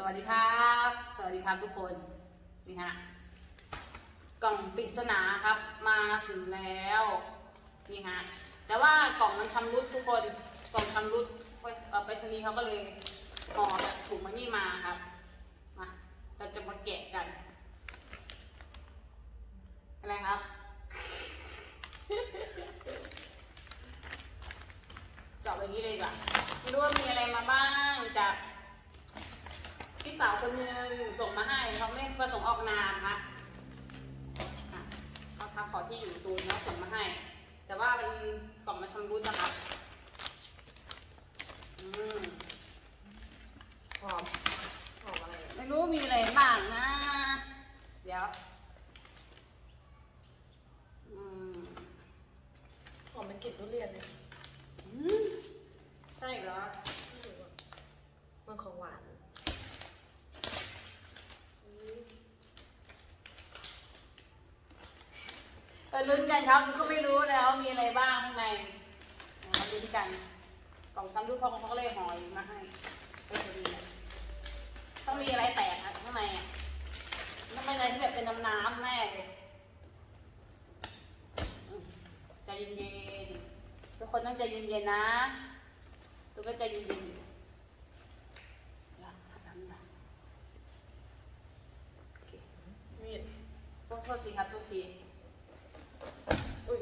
สวัสดีครับ สวัสดีครับทุกคน นี่ฮะ กล่องปริศนาครับ มาถึงแล้ว นี่ฮะ แต่ว่ากล่องมันชำรุดทุกคน กล่องชำรุดเอ่อไปรษณีเขาก็เลยห่อถุงมานี่มาครับ มา เราจะมาแกะกัน อะไรครับ เจาะแบบนี้เลยดีกว่าไม่รู้ว่ามีอะไรมาบ้างจาก สาวคนหนึงส่งมาให้เขาไม่ประสงค์ออกนามค่ะอะเขาทักขอที่อยู่ตูนแล้วส่งมาให้ แต่ว่ามันกล่องมันชำรุดนะคะบอืม หอมหอมอะไรอะ ไม่รู้มีอะไรบ้างนะ เดี๋ยว อืม หอมเป็นกลิ่นทุเรียนเลย อืมใช่เหรอ ไม่รู้อะมันของหวาน เออ ลุ้นกันครับก็ไม่รู้นะว่ามีอะไรบ้างข้างในมาลุ้นกัน กล่องซ้ำรูปเขาเขาก็เลยหออีกมาให้ก็จะดีต้องมีอะไรแตกอะข้างในอะต้องเป็นอะไรที่แบบเป็นน้ำน้ำแน่เลยใจเย็นๆทุกคนต้องใจเย็นๆนะทุกคนใจเย็นๆอยู่เดี๋ยวทำนะโอเคมีดโทษทีครับโทษที อุ้ย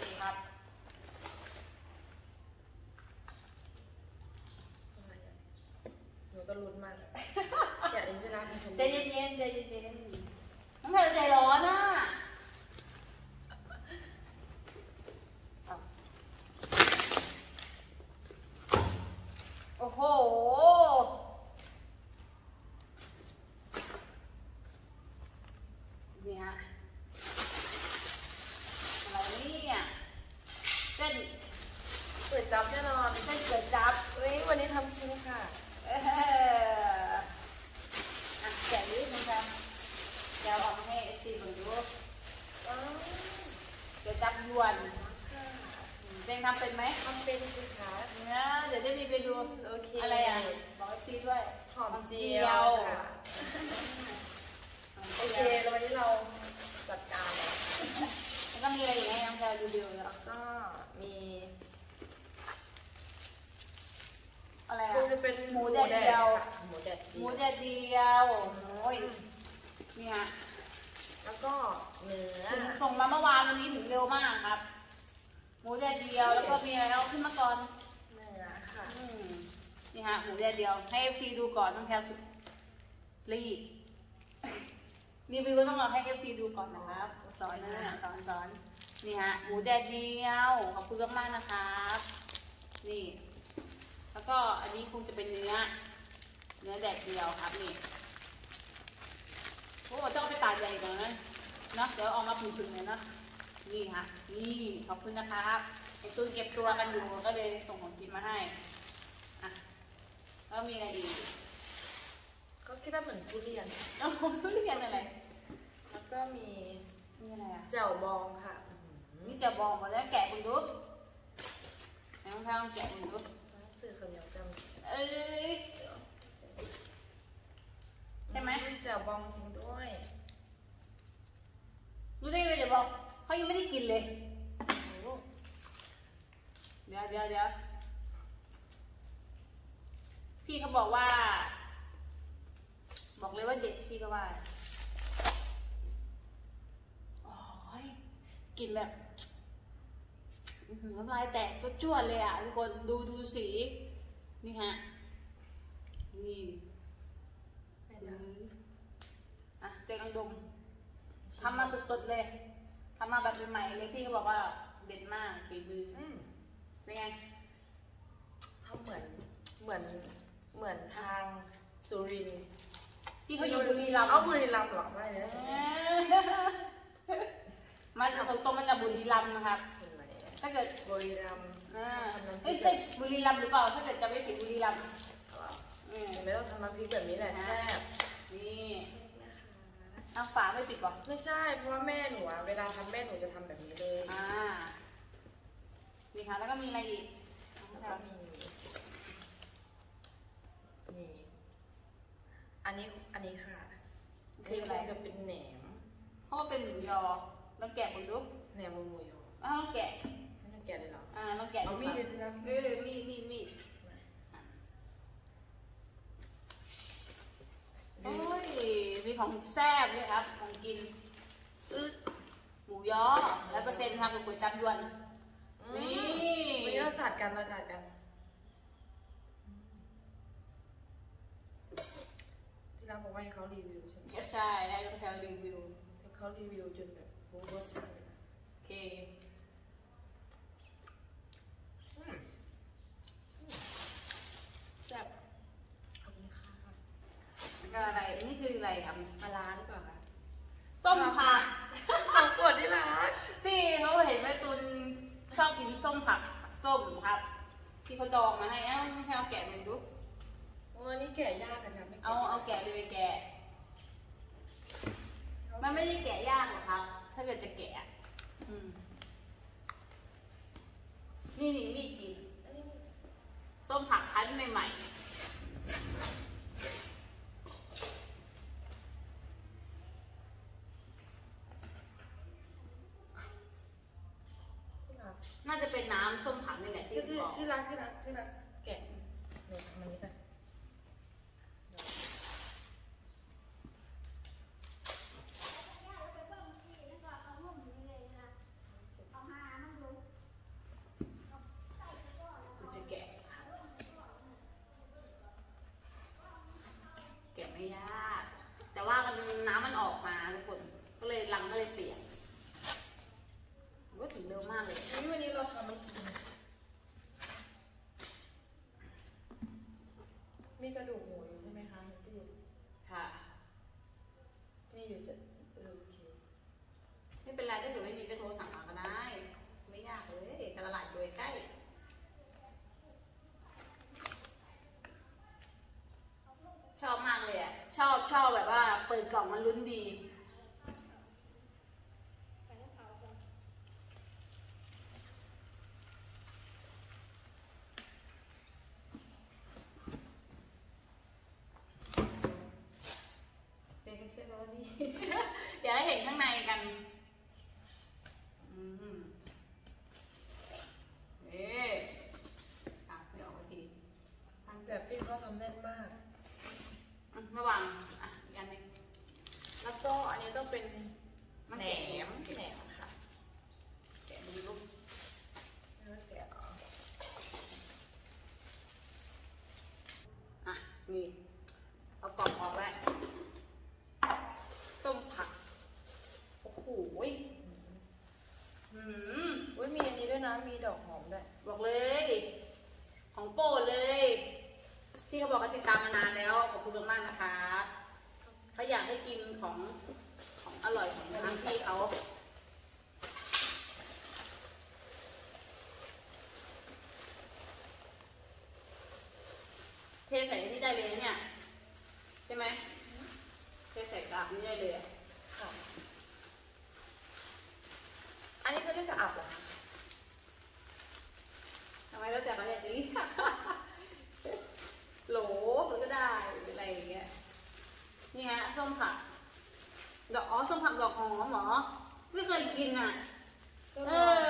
นี่ครับ อะไรอะห นูก็ลุ้นมากเลยอยากอินจะรักในชมใจเย็นๆใจเย็นๆน้องแพลวใจร้อนอะเอาโอ้โห นี่ฮะ อะไรเนี่ยเส้น ก๋วยจั๊บแน่นอน เส้นก๋วยจั๊บ เฮ้ยวันนี้ทำจริงค่ะ เอออะแกะนิดนึงครับแกะออกมาให้ FC ดูดู ว้าว เดี๋ยว จั๊บญวนค่ะอืมเจงทำเป็นไหมทำเป็นสิคะเนี่ยเดี๋ยวจะมีไปดู โอเค อะไรอะบอก FC ด้วย หอมเจียวค่ะโอเคแล้ววันนี้เราจัดการแล้วแล้วก็มี อะไรอีกให้น้องแพลดูดูแล้วแล้วก็มีอะไรคอะงจะเป็นหมูแดดเดียวค่ะหมูแดดเดียวหมูแดดเดียวโอ้ยนี่ฮะ แล้วก็เนื้อถึงส่งมาเมื่อวานวันนี้ถึงเร็วมากครับ หมูแดดเดียวแล้วก็มีอะไรเอาขึ้นมาก่อนเนื้อค่ะอืมนี่ฮะหมูแดดเดียวให้ FC ดูก่อนน้องแพลสุดรีบรีวิวต้องเอาให้เอฟซีดูก่อนนะครับสอนนะสอนสอนนี่ฮะหมูแดดเดียวขอบคุณมากๆนะครับ นี่ แล้วก็อันนี้คงจะเป็นเนื้อ เนื้อแดดเดียวครับนี่ โอ้ต้องเอาไปตากแดดก่อนนะเนาะเดี๋ยวเออกมาผึ่งๆเลยเนาะนี่ค่ะ นี่ขอบคุณนะครับไอตูนเก็บตัวกันอยู่ก็เลยส่งของกินมาให้อะแล้วมีอะไรอีกก็คิดว่าเหมือนทุเรียนแล้วทุเรียนอะไร แล้วก็มีมีอะไรอะแจ่วบองค่ะนี่จะบอกหมดแล้วแกะคุณดูไหนน้องแพลองแกะคุณดูน้ำสื่อกับเหนียวจเอ้ยำใช่ไหมแจ่วบองจริงด้วย รู้ได้ไงจะบอกเขายังไม่ได้กินเลยเดี๋ยวเดี๋ยวเดี๋ยวพี่เขาบอกว่า บอกเลยว่าเด็ดพี่ก็ว่าโอ้ยกลิ่นแบบหอน้ำลายแตกจวดๆเลยอะทุกคนดูดูสี นี่ฮะ นี่ไม่อืได้มอะเจลองดม ทำมาสดๆเลยทำมาแบบใหม่ๆเลยพี่เขาบอกว่าเด็ดมากฝีมืออืมเป็นไง ทำเหมือนเหมือนเหมือนทางสุรินทร์พี่เขาอยู่บุรีรัมย์เอาบุรีรัมย์เหรอไม่เลยเออมันสงตรงมาจากบุรีรัมย์นะครับเห็นไหมถ้าเกิดบุรีรัมย์อ่าทำน้ำพริไม่กใช่บุรีรัมย์หรือเปล่า ถ้าเกิดจะไม่ผิดบุรีรัมย์ เหรออืม เห็นไหมต้องทำน้ำพริกแบบนี้แหละแซ่บนี่นะคะ เอาฝาไม่ติดหรอไม่ใช่ เพราะว่าแม่หนูเวลาทำแม่หนูจะทำแบบนี้เลยอ่ามีค่ะ แล้วก็มีอะไรอีกแล้วก็มีนี่อันนี้อันนี้ค่ะคืออะไรจะเป็นแหนมเพราะว่าเป็นหมูยอลองแกะหมูดูแหนมหมูยออ้าองแกะ ไม่ต้องแกะเลยหรออ่าลองแกะเอามีดเลยนะครัออมีดมีดมีด โอ้ย มีของแซ่บเนี่ยครับ ของกินอึดหมูยอร้อยเปอร์เซ็นต์ทำกับก๋วยจับยวน นี่ วันนี้เราจัดกันเราจัดกัน ที่เราบอกว่าให้เขารีวิวใช่ไหมใช่ ได้ต้องแถวรีวิวแต่เขารีวิวจนแบบรู้รสชาติเลยนะโอเค อืมแซ่บขอบคุณค่ะ แล้ว ก็อะไร อันนี้คืออะไรครับปลาร้าหรือเปล่าคะส้มผักของโปวดที่ร้านพี่เขาเห็นแม่ตุนชอบกินส้มผักส้มครับ ที่เขาดองมาให้เอ้าไม่ให้เอาแกะหนึ่งดูโอ้อันนี้แกะยากกันนะไม่แกะเอาเอาแกะเลยแกะ มันไม่ได้แกะยากหรอกครับ ถ้าเกิดจะแกะอะอืมนี่นี่มีดกินอันนี้ส้มผักคั้นใหม่ที่ร้าน ๆ น่าจะเป็นน้ำส้มผักนี่แหละที่ ที่ที่ บอก ที่ ร้านที่ร้านที่ร้านแกะเนี่ยทำอันนี้กัน คือจะแกะ แกะไม่ยาก แต่ว่ามันน้ำมันออกมาทุกคน ก็เลยรังก็เลยเปียกว่าถึงเร็วมากเลย อันนี้วันนี้เราทำมันกินมีกระดูกหมูอยู่ใช่ไหมคะพี่ ค่ะ มีอยู่เสร็จเออโอเค ไม่เป็นไรถ้าเกิดไม่มีก็โทรสั่งมาก็ได้ ไม่ยากเลยตลาดอยู่ใกล้ ชอบมากเลยอะ ชอบชอบแบบว่า เปิดกล่องมันลุ้นดีเป็นกันเชื่อแล้วดีอยากให้เห็นข้างในกัน อืมเอ๊ะอะเดี๋ยวเอาทีอัน แบบพี่เขาทำแน่นมาก อะ ระหว่างอะอีกอันหนึงแล้วก็อันนี้ต้องเป็นมันแหนแกะมแหนมค่ะแกะดูลูกเนื้อแกะเหรออะนี่ เอากล่องออกแล้วต้มผัก โอ้โหยหืม อุ้ยมีอันนี้ด้วยนะ มีดอกหอมด้วย บอกเลย ของโปรดเลย ที่ เขาบอกเขาติดตามมานานแล้ว ขอบคุณมากๆนะคะเขาอยากให้กินของของอร่อยของทางที่เขาเทใส่ที่ได้เลยเนี่ย ใช่ไหมเทใส่กาบนี่ได้เลยอะ ค่ะ อันนี้เขาเรียกกระอับเหรอคะ ทำไมแล้วแต่เขาอยากจะเรียก โหลมันก็ได้อะไรอย่างเงี้ย นี่ฮะส้มผัก ดอกอ๋อส้มผักดอกหอมเหรอ ไม่เคยกินอะ เออ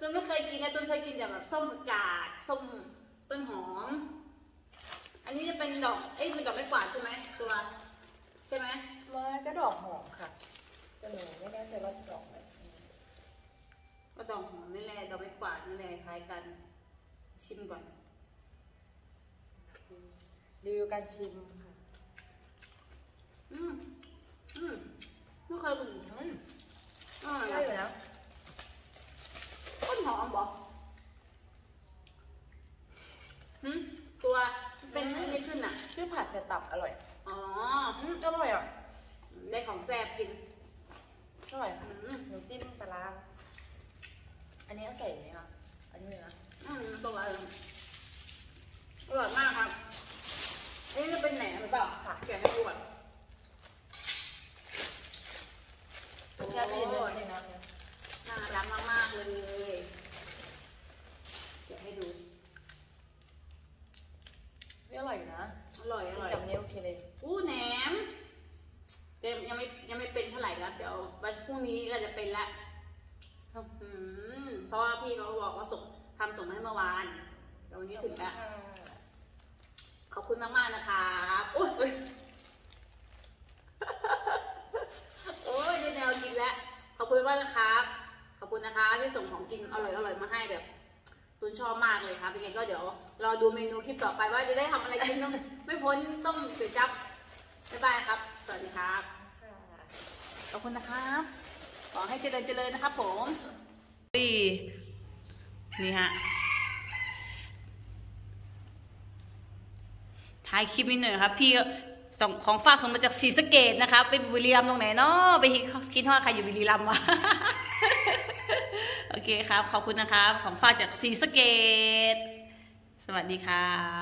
ต้นไม่เคยกินนะต้นเคยกิน แต่แบบส้มผักกาดส้มต้นหอม อันนี้จะเป็นดอก เอ้ยเป็นดอกไม้กวาดใช่ไหมตัว ใช่ไหมมาก็ดอกหอมค่ะแต่หนูไม่แน่ใจว่าดอกอะไรก็ดอกหอมนี่แหละดอกไม้กวาดนี่แหละคล้ายกัน ชิมก่อนรีวิวการชิมค่ะ อืมอืมไม่เคยกินอืมอร่อยได้อยู่นะ นะ ต้นหอมบอกหืมตัว เป็นอันนี้ขึ้นอะ ชื่อผัดเสตับอร่อย อ๋ออืมอร่อยอะได้ของแซ่บกิน อร่อยค่ะอืม หนูจิ้มปลาร้าอันนี้อาใส่ไหมคะอันนี้เลยนะ อืมตัวอะไรอร่อยมากครับอันนี้จะเป็นแหนมหรือเปล่าค่ะแกะให้ดูก่อนรสชาติดีเลยนะน่ารักมากๆเลย แกะให้ดูพี่อร่อยอยู่นะอร่อยอร่อยกับนี้โอเคเลยอู้แหนมแต่ยังไม่ยังไม่เป็นเท่าไหร่ครับเดี๋ยววันพรุ่งนี้ก็จะเป็นละอืมเพราะว่าพี่เขาบอกว่าส่งทำส่งมาให้เมื่อวานแต่วันนี้ถึงแล้วขอบคุณมากๆนะครับโอ้ยโอ้ยได้แนวกินแล้วขอบคุณมากนะครับ ขอบคุณนะคะที่ส่งของกินอร่อยอร่อยๆมาให้แบบ ตุนชอบมากเลยครับยังไงก็เดี๋ยวรอดูเมนูคลิปต่อไปว่าจะได้ทำอะไรกินเนอะไม่พ้นต้มก๋วยจั๊บบ๊ายบายครับ สวัสดีครับขอบคุณนะครับ ขอให้เจริญเจริญนะครับผมนี่นี่ฮะถ่ายคลิปนิดหน่อยครับ พี่ส่งของฝากส่งมาจากศรีสะเกดนะครับ ไปบุรีรัมย์ตรงไหนเนาะไปคิดว่าใครอยู่บุรีรัมย์วะ โอเคครับ ขอบคุณนะครับ ของฝากจากซีสเกต สวัสดีครับ